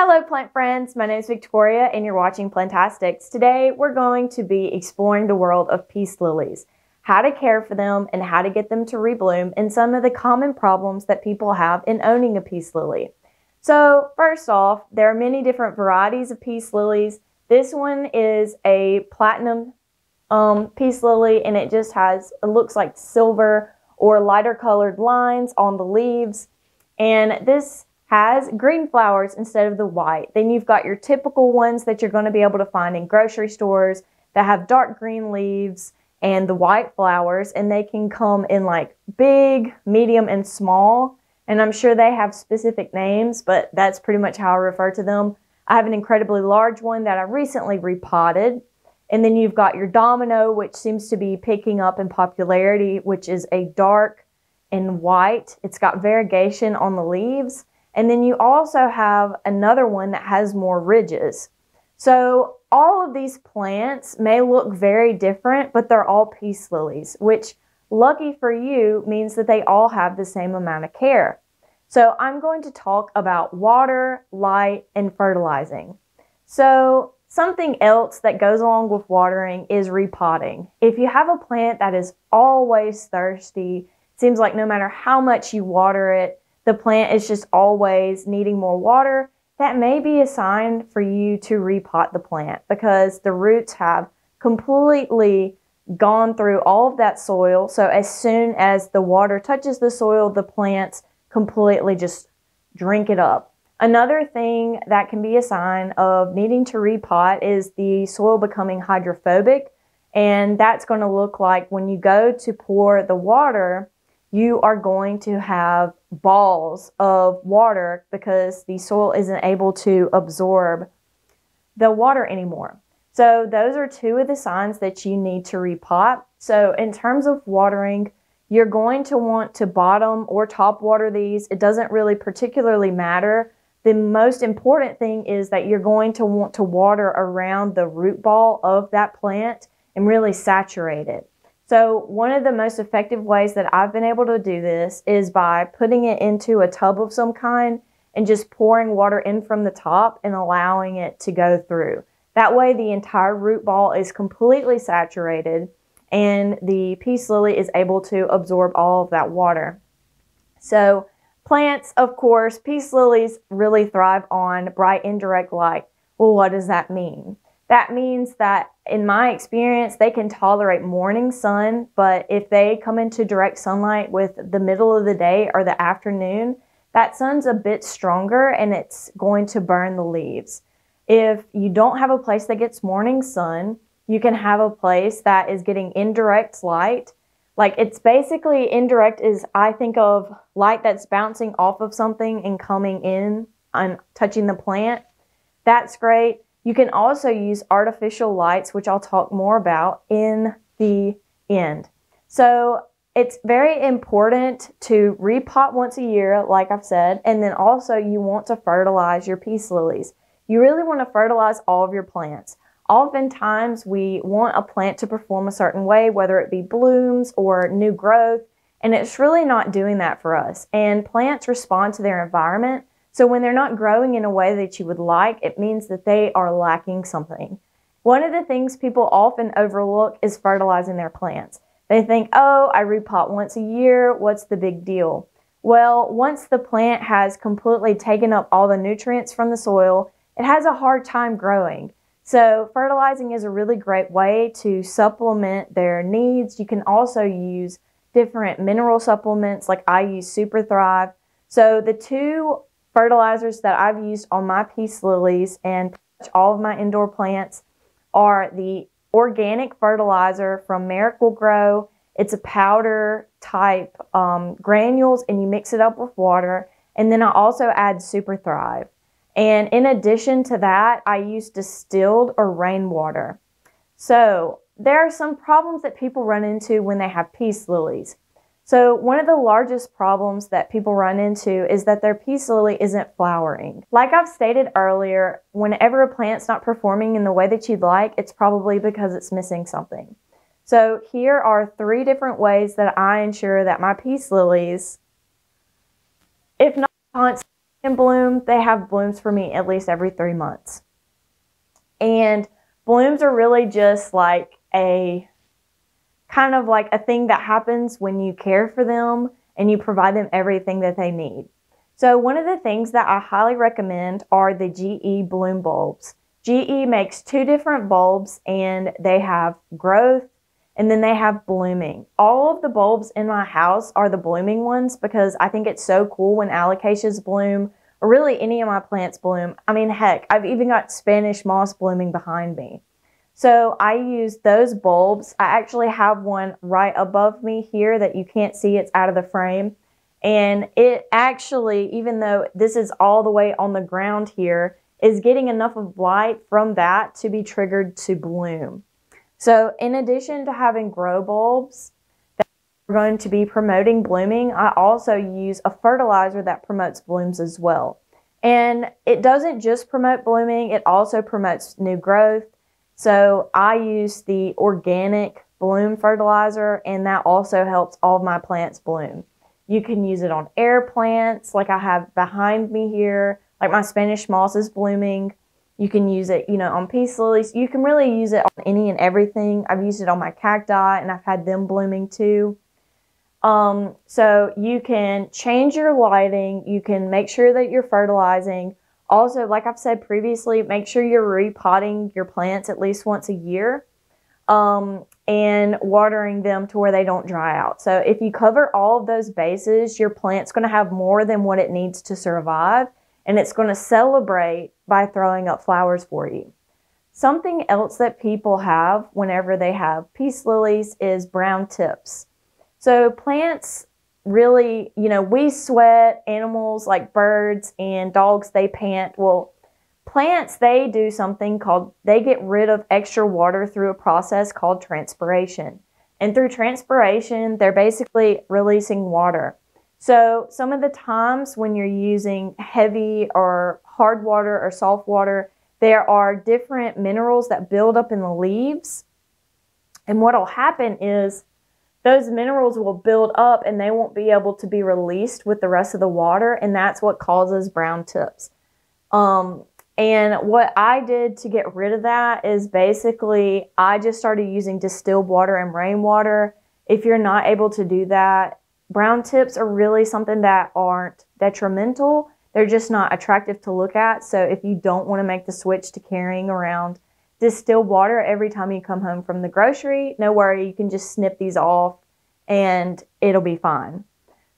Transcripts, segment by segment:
Hello plant friends, my name is Victoria and you're watching Plantastix. Today we're going to be exploring the world of peace lilies, how to care for them and how to get them to rebloom and some of the common problems that people have in owning a peace lily. So first off, there are many different varieties of peace lilies. This one is a platinum um, peace lily and it just has, it looks like silver or lighter colored lines on the leaves. And this has green flowers instead of the white. Then you've got your typical ones that you're going to be able to find in grocery stores that have dark green leaves and the white flowers, and they can come in like big, medium, and small. And I'm sure they have specific names, but that's pretty much how I refer to them. I have an incredibly large one that I recently repotted. And then you've got your domino, which seems to be picking up in popularity, which is a dark and white. It's got variegation on the leaves. And then you also have another one that has more ridges. So all of these plants may look very different, but they're all peace lilies, which lucky for you means that they all have the same amount of care. So I'm going to talk about water, light, and fertilizing. So something else that goes along with watering is repotting. If you have a plant that is always thirsty, seems like no matter how much you water it, the plant is just always needing more water, that may be a sign for you to repot the plant because the roots have completely gone through all of that soil. So as soon as the water touches the soil, the plants completely just drink it up. Another thing that can be a sign of needing to repot is the soil becoming hydrophobic. And that's going to look like when you go to pour the water, you are going to have balls of water because the soil isn't able to absorb the water anymore. So those are two of the signs that you need to repot. So in terms of watering, you're going to want to bottom or top water these. It doesn't really particularly matter. The most important thing is that you're going to want to water around the root ball of that plant and really saturate it. So one of the most effective ways that I've been able to do this is by putting it into a tub of some kind and just pouring water in from the top and allowing it to go through. That way the entire root ball is completely saturated and the peace lily is able to absorb all of that water. So plants, of course, peace lilies really thrive on bright indirect light. Well, what does that mean? That means that in my experience, they can tolerate morning sun, but if they come into direct sunlight with the middle of the day or the afternoon, that sun's a bit stronger and it's going to burn the leaves. If you don't have a place that gets morning sun, you can have a place that is getting indirect light. Like it's basically indirect is I think of light that's bouncing off of something and coming in and touching the plant. That's great. You can also use artificial lights, which I'll talk more about in the end. So it's very important to repot once a year, like I've said, and then also you want to fertilize your peace lilies. You really want to fertilize all of your plants. Oftentimes, we want a plant to perform a certain way, whether it be blooms or new growth, and it's really not doing that for us. And plants respond to their environment. So when they're not growing in a way that you would like, it means that they are lacking something. One of the things people often overlook is fertilizing their plants. They think, oh, I repot once a year, what's the big deal? Well, once the plant has completely taken up all the nutrients from the soil, it has a hard time growing. So, fertilizing is a really great way to supplement their needs. You can also use different mineral supplements, like I use Super Thrive. So, the two fertilizers that I've used on my peace lilies and all of my indoor plants are the organic fertilizer from Miracle-Gro. It's a powder type um, granules and you mix it up with water. And then I also add Super Thrive. And in addition to that, I use distilled or rainwater. So there are some problems that people run into when they have peace lilies. So one of the largest problems that people run into is that their peace lily isn't flowering. Like I've stated earlier, whenever a plant's not performing in the way that you'd like, it's probably because it's missing something. So here are three different ways that I ensure that my peace lilies, if not constantly, in bloom, they have blooms for me at least every three months. And blooms are really just like a kind of like a thing that happens when you care for them and you provide them everything that they need. So, one of the things that I highly recommend are the GE bloom bulbs. GE makes two different bulbs and they have growth and then they have blooming. All of the bulbs in my house are the blooming ones because I think it's so cool when alocasias bloom or really any of my plants bloom. I mean, heck, I've even got Spanish moss blooming behind me. So I use those bulbs. I actually have one right above me here that you can't see, it's out of the frame. And it actually, even though this is all the way on the ground here, is getting enough of light from that to be triggered to bloom. So in addition to having grow bulbs that are going to be promoting blooming, I also use a fertilizer that promotes blooms as well. And it doesn't just promote blooming, it also promotes new growth so I use the organic bloom fertilizer, and that also helps all my plants bloom. You can use it on air plants, like I have behind me here, like my Spanish moss is blooming. You can use it, you know, on peace lilies. You can really use it on any and everything. I've used it on my cacti, and I've had them blooming too. Um, so you can change your lighting. You can make sure that you're fertilizing. Also, like I've said previously, make sure you're repotting your plants at least once a year um, and watering them to where they don't dry out. So, if you cover all of those bases, your plant's going to have more than what it needs to survive and it's going to celebrate by throwing up flowers for you. Something else that people have whenever they have peace lilies is brown tips. So, plants really, you know, we sweat, animals like birds and dogs, they pant. Well, plants, they do something called, they get rid of extra water through a process called transpiration. And through transpiration, they're basically releasing water. So, some of the times when you're using heavy or hard water or soft water, there are different minerals that build up in the leaves. And what will happen is those minerals will build up and they won't be able to be released with the rest of the water, and that's what causes brown tips. Um, and what I did to get rid of that is basically I just started using distilled water and rainwater. If you're not able to do that, brown tips are really something that aren't detrimental. They're just not attractive to look at. So if you don't want to make the switch to carrying around distilled water every time you come home from the grocery. No worry, you can just snip these off and it'll be fine.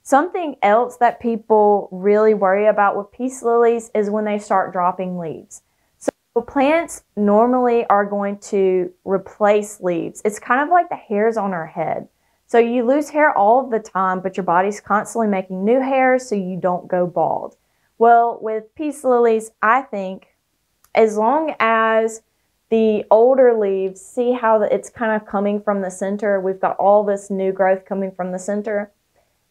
Something else that people really worry about with peace lilies is when they start dropping leaves. So plants normally are going to replace leaves. It's kind of like the hairs on our head. So you lose hair all of the time, but your body's constantly making new hairs so you don't go bald. Well, with peace lilies, I think as long as the older leaves, see how it's kind of coming from the center. We've got all this new growth coming from the center.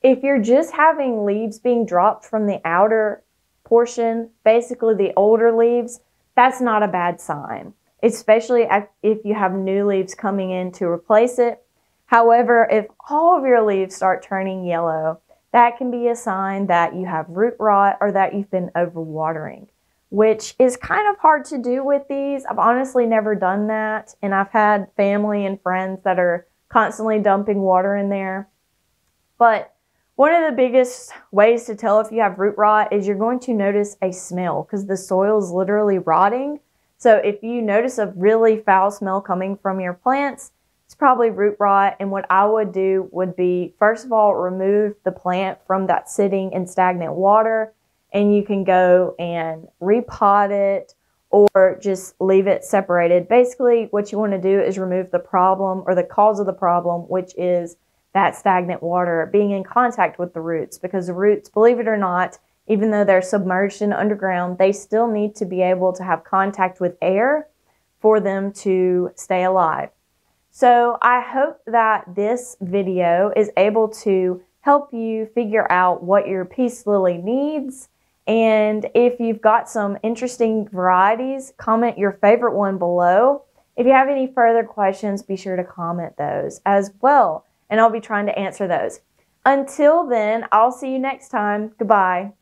If you're just having leaves being dropped from the outer portion, basically the older leaves, that's not a bad sign, especially if you have new leaves coming in to replace it. However, if all of your leaves start turning yellow, that can be a sign that you have root rot or that you've been overwatering which is kind of hard to do with these. I've honestly never done that, and I've had family and friends that are constantly dumping water in there. But one of the biggest ways to tell if you have root rot is you're going to notice a smell because the soil is literally rotting. So if you notice a really foul smell coming from your plants, it's probably root rot. And what I would do would be, first of all, remove the plant from that sitting in stagnant water and you can go and repot it or just leave it separated. Basically, what you want to do is remove the problem or the cause of the problem, which is that stagnant water being in contact with the roots because the roots, believe it or not, even though they're submerged in underground, they still need to be able to have contact with air for them to stay alive. So I hope that this video is able to help you figure out what your peace lily needs and if you've got some interesting varieties, comment your favorite one below. If you have any further questions, be sure to comment those as well, and I'll be trying to answer those. Until then, I'll see you next time. Goodbye.